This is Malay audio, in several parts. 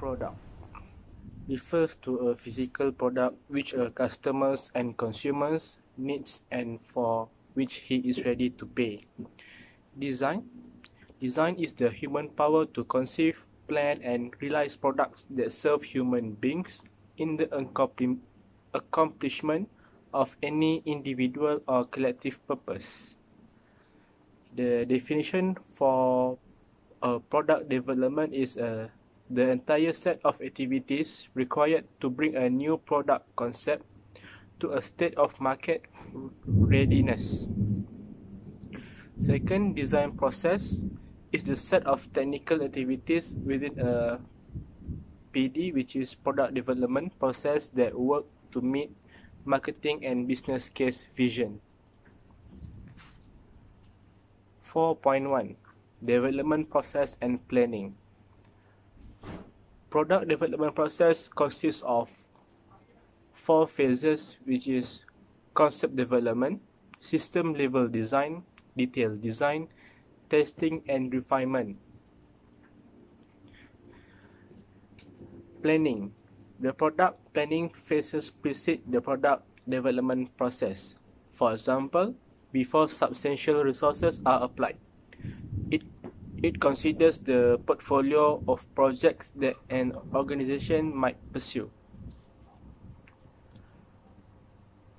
Product refers to a physical product which a customers and consumers needs and for which he is ready to pay. Design Design is the human power to conceive, plan and realize products that serve human beings in the accomplishment of any individual or collective purpose. The definition for a product development is a the entire set of activities required to bring a new product concept to a state of market readiness. Second, design process is the set of technical activities within a PD, which is product development process that work to meet marketing and business case vision. 4.1 Development process and planning product development process consists of four phases which is concept development, system level design, detail design, testing and refinement. Planning. The product planning phases precede the product development process. For example, before substantial resources are applied. It considers the portfolio of projects that an organization might pursue.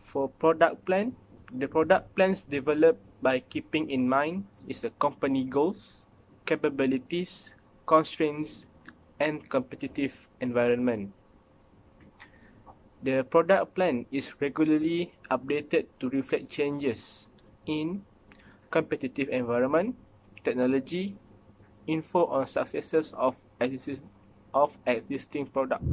For product plan, the product plans developed by keeping in mind is the company goals, capabilities, constraints, and competitive environment. The product plan is regularly updated to reflect changes in competitive environment, technology, info on successes of existing of existing products.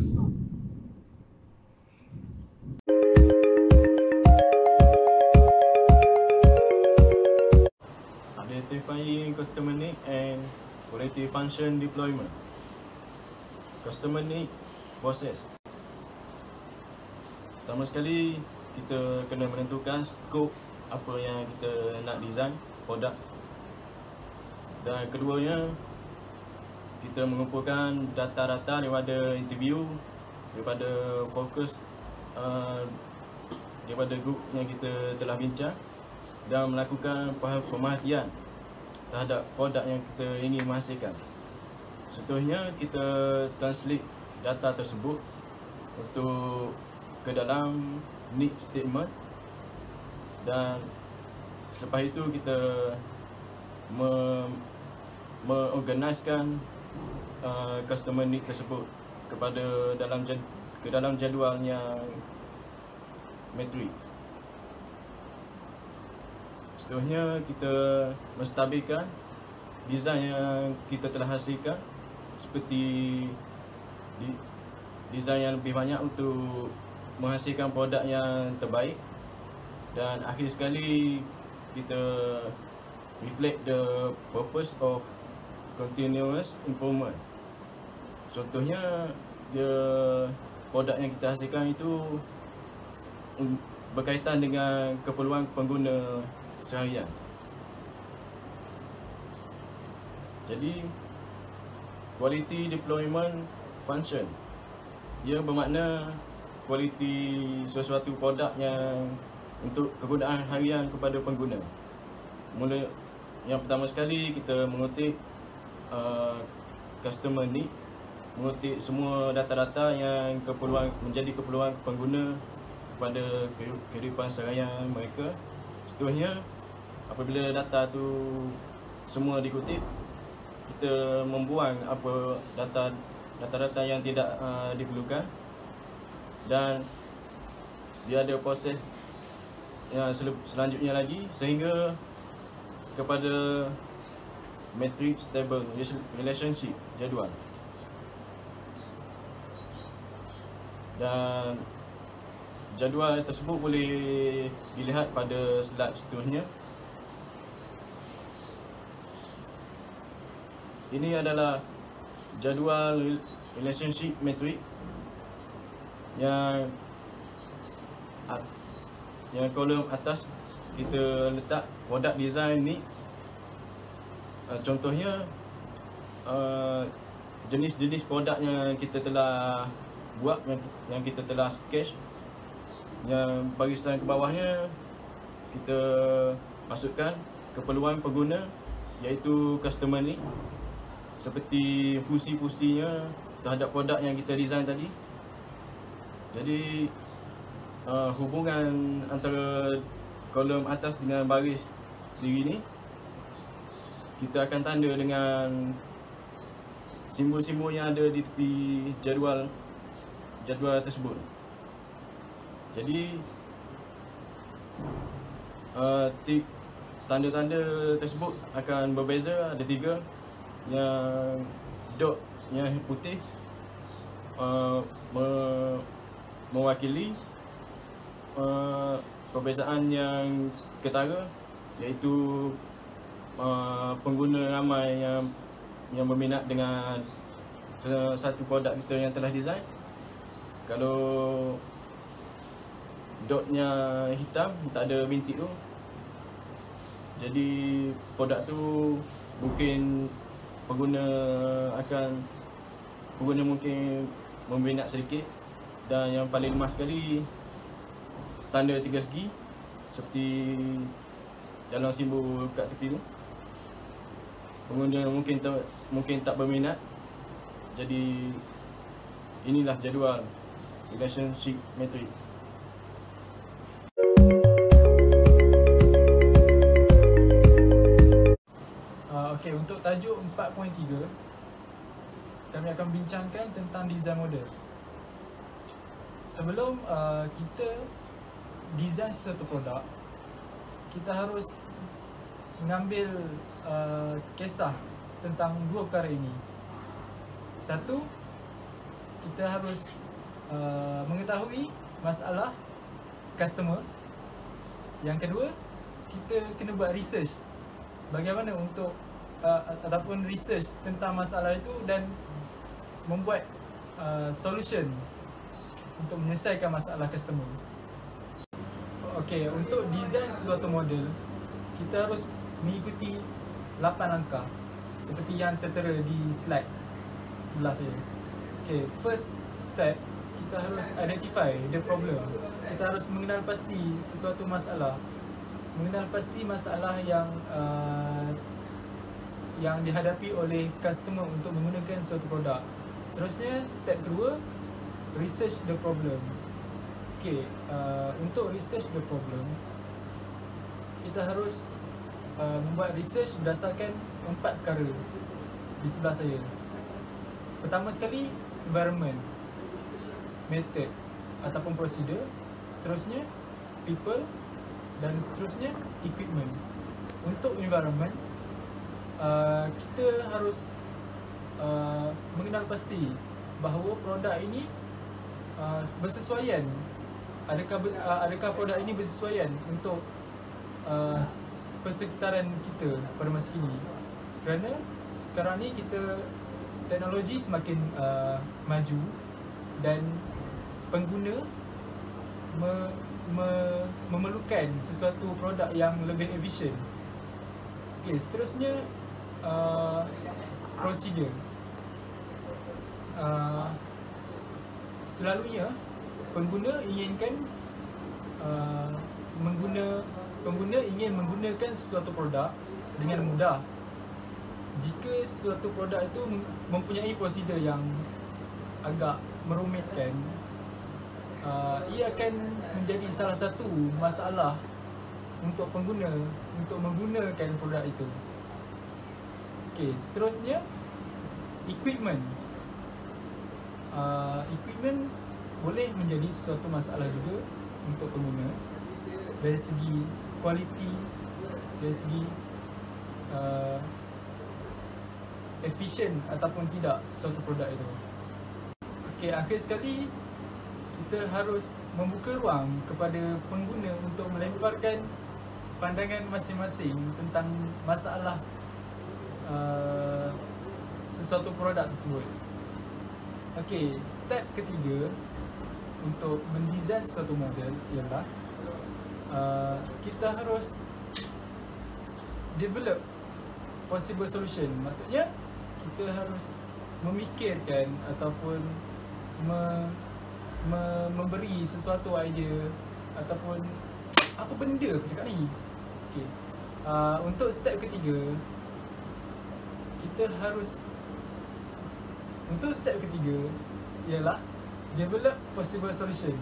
Identifying customer need and quality function deployment. Customer need process. Pertama sekali kita kena menentukan skop apa yang kita nak design produk dan keduanya kita mengumpulkan data-data daripada interview daripada fokus uh, daripada grup yang kita telah bincang dan melakukan pemerhatian terhadap produk yang kita ingin menghasilkan. Seterusnya kita translate data tersebut untuk ke dalam need statement dan selepas itu kita mengorganiskan uh, customer need tersebut kepada dalam ke dalam jadualnya matrix. Seterusnya kita menstabilkan design yang kita telah hasilkan seperti design yang lebih banyak untuk menghasilkan produk yang terbaik dan akhir sekali kita reflect the purpose of continuous improvement. Contohnya dia produk yang kita hasilkan itu berkaitan dengan keperluan pengguna seharian. Jadi quality deployment function dia bermakna kualiti sesuatu produk yang untuk kegunaan harian kepada pengguna. Mula yang pertama sekali kita mengutip Uh, customer ni mengutip semua data-data yang keperluan menjadi keperluan pengguna kepada kehidupan seharian mereka. Seterusnya apabila data tu semua dikutip kita membuang apa data data-data yang tidak uh, diperlukan dan dia ada proses yang selanjutnya lagi sehingga kepada matrix table relationship jadual. Dan jadual tersebut boleh dilihat pada slide seterusnya. Ini adalah jadual relationship matrix yang yang kolom atas kita letak product design needs uh, contohnya uh, jenis-jenis produk yang kita telah buat yang yang kita telah sketch yang barisan ke bawahnya kita masukkan keperluan pengguna iaitu customer ni seperti fungsi-fungsinya terhadap produk yang kita design tadi. Jadi uh, hubungan antara kolom atas dengan baris diri ni kita akan tanda dengan simbol-simbol yang ada di tepi jadual jadual tersebut. Jadi uh, tip tanda-tanda tersebut akan berbeza ada tiga yang dot yang putih uh, me, mewakili uh, perbezaan yang ketara iaitu uh, pengguna ramai yang yang berminat dengan satu produk kita yang telah design. Kalau dotnya hitam tak ada bintik tu. Jadi produk tu mungkin pengguna akan pengguna mungkin meminat sedikit. Dan yang paling lemah sekali tanda tiga segi seperti dalam simbol kat tepi tu pengguna mungkin tak mungkin tak berminat jadi inilah jadual relationship matrix Okey, untuk tajuk 4.3 kami akan bincangkan tentang design model. Sebelum uh, kita design satu produk, kita harus mengambil uh, kisah tentang dua perkara ini. Satu, kita harus uh, mengetahui masalah customer. Yang kedua, kita kena buat research bagaimana untuk uh, ataupun research tentang masalah itu dan membuat uh, solution untuk menyelesaikan masalah customer. Okey, untuk design sesuatu model, kita harus mengikuti 8 langkah seperti yang tertera di slide sebelah saya. Okey, first step kita harus identify the problem. Kita harus mengenal pasti sesuatu masalah. Mengenal pasti masalah yang uh, yang dihadapi oleh customer untuk menggunakan suatu produk. Seterusnya, step kedua, research the problem. Okay, uh, untuk research the problem, kita harus uh, membuat research berdasarkan empat perkara di sebelah saya. Pertama sekali, environment, method ataupun prosedur. Seterusnya, people dan seterusnya, equipment. Untuk environment, Uh, kita harus uh, mengenal pasti bahawa produk ini uh, bersesuaian adakah uh, adakah produk ini bersesuaian untuk uh, persekitaran kita pada masa kini. Kerana sekarang ni kita teknologi semakin uh, maju dan pengguna me, me, memerlukan sesuatu produk yang lebih efisien. Okay, seterusnya uh, prosedur. Uh, selalunya pengguna inginkan uh, mengguna pengguna ingin menggunakan sesuatu produk dengan mudah. Jika sesuatu produk itu mempunyai prosedur yang agak merumitkan uh, ia akan menjadi salah satu masalah untuk pengguna untuk menggunakan produk itu. Okey, seterusnya equipment. Uh, equipment boleh menjadi sesuatu masalah juga untuk pengguna. Dari segi kualiti, dari segi uh, efisien ataupun tidak suatu produk itu. Okey, akhir sekali kita harus membuka ruang kepada pengguna untuk melemparkan pandangan masing-masing tentang masalah Uh, sesuatu produk tersebut. Okey, step ketiga untuk mendesain sesuatu model ialah uh, kita harus develop possible solution. Maksudnya kita harus memikirkan ataupun me, me, memberi sesuatu idea ataupun apa benda aku cakap ni. Okey. Uh, untuk step ketiga kita harus untuk step ketiga ialah develop possible solution.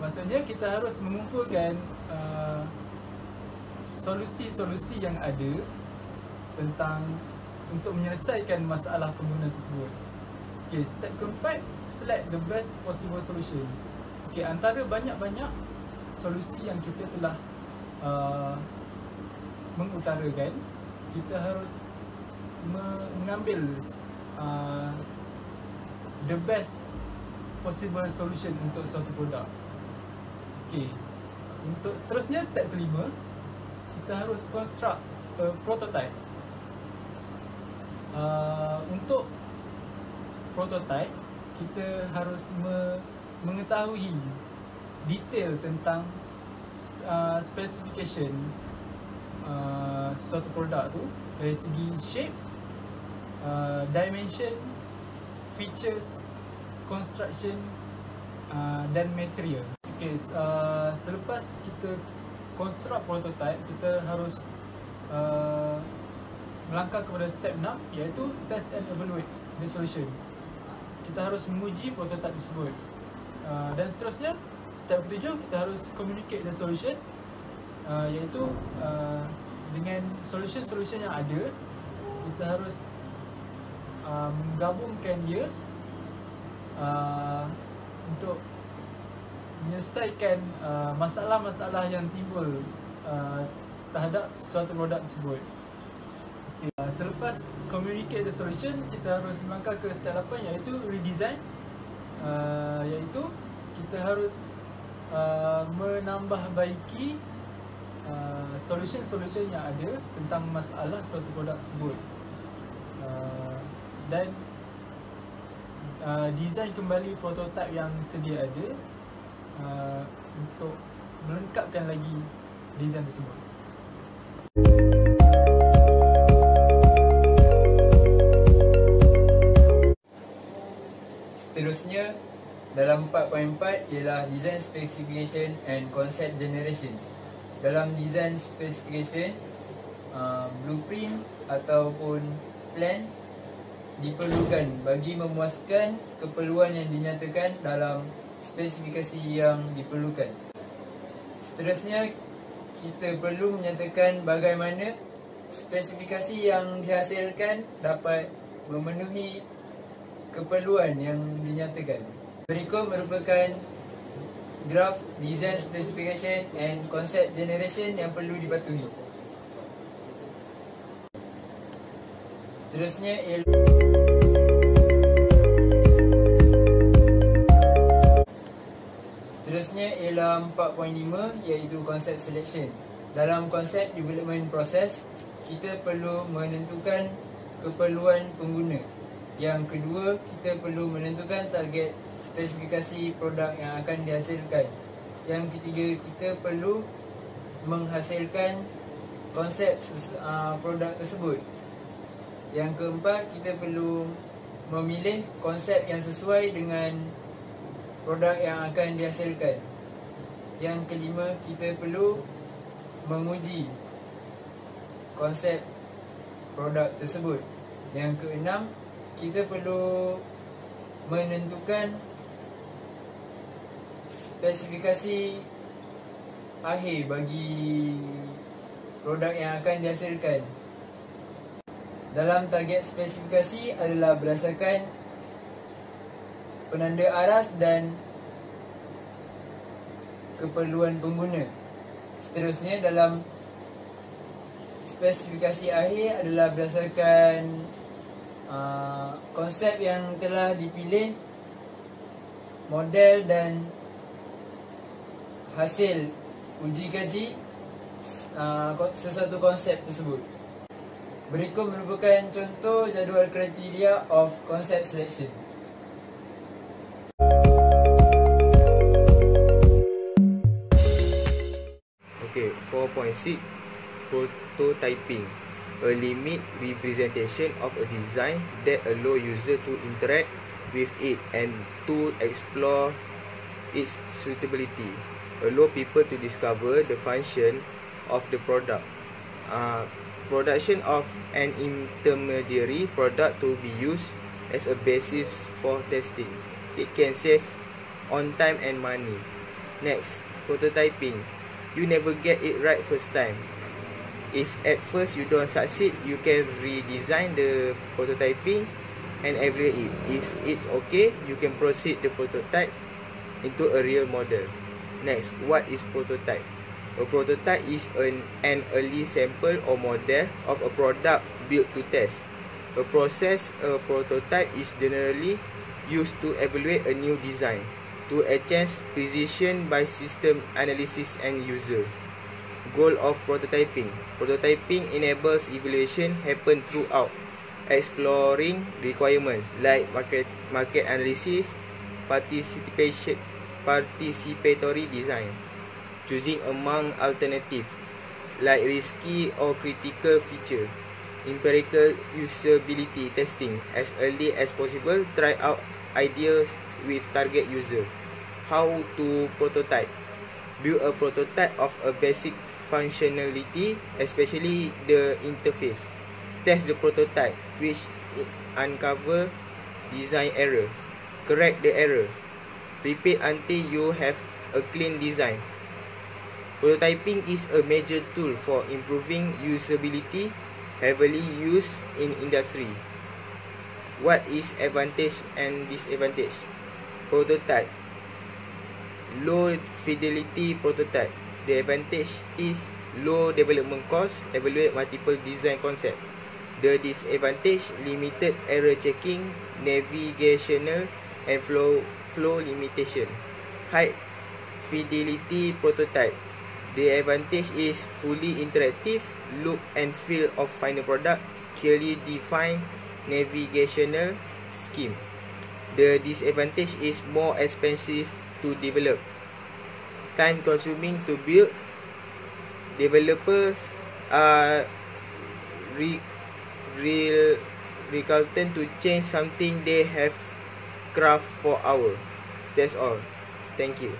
Maksudnya kita harus mengumpulkan uh, solusi-solusi yang ada tentang untuk menyelesaikan masalah pengguna tersebut. Okay, step keempat, select the best possible solution. Okay, antara banyak-banyak solusi yang kita telah uh, mengutarakan, kita harus me- mengambil uh, the best possible solution untuk suatu produk. Okay, untuk seterusnya step kelima, kita harus construct a prototype. Uh, untuk prototype, kita harus me- mengetahui detail tentang uh, specification uh, suatu produk tu dari segi shape, uh, dimension, features, construction uh, dan material. Okay, uh, selepas kita construct prototype, kita harus uh, melangkah kepada step 6 iaitu test and evaluate the solution. Kita harus menguji prototype tersebut. Uh, dan seterusnya, step ketujuh kita harus communicate the solution uh, iaitu uh, dengan solution-solution yang ada kita harus uh, menggabungkan dia uh, untuk menyelesaikan uh, masalah-masalah yang timbul uh, terhadap suatu produk tersebut. Okay. Uh, selepas communicate the solution, kita harus melangkah ke step 8 iaitu redesign. Uh, iaitu kita harus uh, menambahbaiki uh, solution-solution yang ada tentang masalah suatu produk tersebut. Uh, dan uh, design kembali prototype yang sedia ada uh, untuk melengkapkan lagi design tersebut. Seterusnya dalam 4.4 ialah design specification and concept generation. Dalam design specification, uh, blueprint ataupun plan diperlukan bagi memuaskan keperluan yang dinyatakan dalam spesifikasi yang diperlukan. Seterusnya, kita perlu menyatakan bagaimana spesifikasi yang dihasilkan dapat memenuhi keperluan yang dinyatakan. Berikut merupakan graf design specification and concept generation yang perlu dipatuhi. Seterusnya ialah Ialah 4.5 iaitu konsep selection. Dalam konsep development process, kita perlu menentukan keperluan pengguna. Yang kedua, kita perlu menentukan target spesifikasi produk yang akan dihasilkan. Yang ketiga, kita perlu menghasilkan konsep uh, produk tersebut. Yang keempat, kita perlu memilih konsep yang sesuai dengan produk yang akan dihasilkan. Yang kelima, kita perlu menguji konsep produk tersebut. Yang keenam, kita perlu menentukan spesifikasi akhir bagi produk yang akan dihasilkan. Dalam target spesifikasi adalah berdasarkan penanda aras dan keperluan pengguna. Seterusnya dalam spesifikasi akhir adalah berdasarkan uh, konsep yang telah dipilih, model dan hasil uji kaji uh, sesuatu konsep tersebut. Berikut merupakan contoh jadual kriteria of concept selection. 4.6 prototyping. a limit representation of a design that allow user to interact with it and to explore its suitability. Allow people to discover the function of the product. Uh, production of an intermediary product to be used as a basis for testing. It can save on time and money. Next, prototyping. You never get it right first time. If at first you don't succeed, you can redesign the prototyping and evaluate it. If it's okay, you can proceed the prototype into a real model. Next, what is prototype? A prototype is an, an early sample or model of a product built to test. A process, a prototype is generally used to evaluate a new design, to adjust precision by system analysis and user. Goal of prototyping. Prototyping enables evaluation happen throughout, exploring requirements like market, market analysis, participation, participatory design, choosing among alternative like risky or critical feature, empirical usability testing as early as possible, try out ideas with target user. How to prototype? Build a prototype of a basic functionality, especially the interface. Test the prototype, which uncover design error. Correct the error. Repeat until you have a clean design. Prototyping is a major tool for improving usability, heavily used in industry. What is advantage and disadvantage? Prototype. Low fidelity prototype. The advantage is low development cost, evaluate multiple design concept. The disadvantage, limited error checking, navigational and flow flow limitation. High fidelity prototype. The advantage is fully interactive, look and feel of final product, clearly defined navigational scheme. The disadvantage is more expensive to develop time consuming to build, developers are re, real reluctant to change something they have craft for hour. That's all. Thank you.